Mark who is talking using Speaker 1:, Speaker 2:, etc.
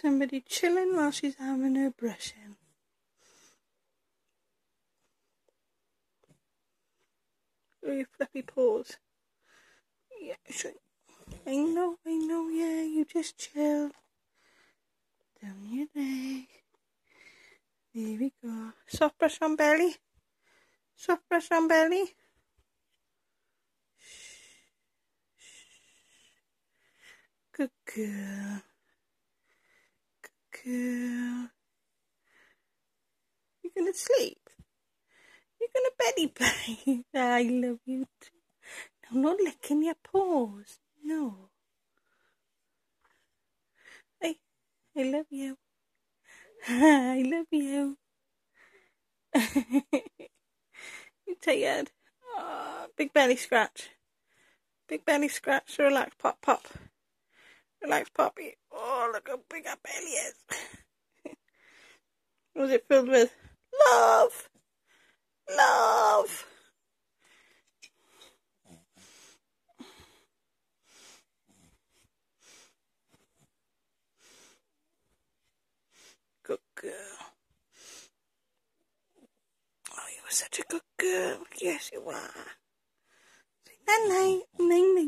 Speaker 1: Somebody chilling while she's having her brushing. Oh, your fluffy paws. Yeah, sure. I know, I know, yeah, you just chill. Down your leg. There we go. Soft brush on belly. Soft brush on belly. Good girl. Good girl. You gonna sleep? You're gonna belly play? I love you too. No, not licking your paws. No. I, I love you. I love you. You're tired? Oh, big belly scratch. Big belly scratch. Relax, pop, pop. Relax, Poppy. Look how big our belly what was it filled with? Love. Love. Good girl. Oh, you were such a good girl. Yes, you are. Say night night. Night night.